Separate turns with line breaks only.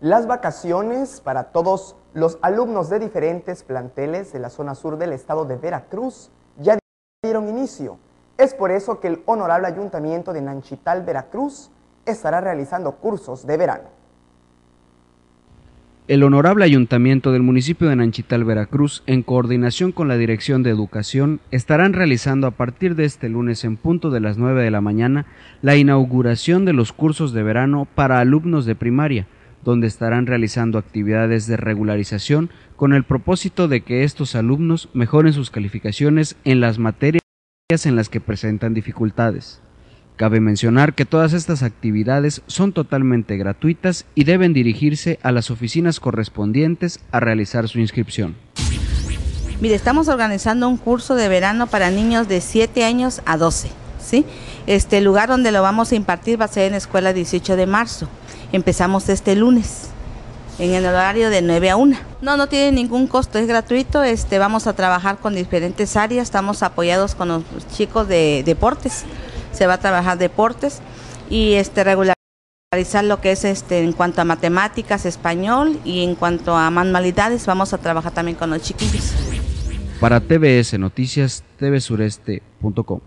Las vacaciones para todos los alumnos de diferentes planteles de la zona sur del estado de Veracruz ya dieron inicio. Es por eso que el honorable ayuntamiento de Nanchital, Veracruz, estará realizando cursos de verano.
El honorable ayuntamiento del municipio de Nanchital, Veracruz, en coordinación con la Dirección de Educación, estarán realizando a partir de este lunes en punto de las 9 de la mañana la inauguración de los cursos de verano para alumnos de primaria, donde estarán realizando actividades de regularización con el propósito de que estos alumnos mejoren sus calificaciones en las materias en las que presentan dificultades. Cabe mencionar que todas estas actividades son totalmente gratuitas y deben dirigirse a las oficinas correspondientes a realizar su inscripción.
Mire, estamos organizando un curso de verano para niños de 7 años a 12, ¿sí? Este lugar donde lo vamos a impartir va a ser en la escuela 18 de marzo. Empezamos este lunes en el horario de 9 a 1. No, no tiene ningún costo, es gratuito. Este, vamos a trabajar con diferentes áreas, estamos apoyados con los chicos de deportes se va a trabajar deportes y este regularizar lo que es este en cuanto a matemáticas, español y en cuanto a manualidades vamos a trabajar también con los chiquillos.
Para TBS Noticias, tvsureste.com.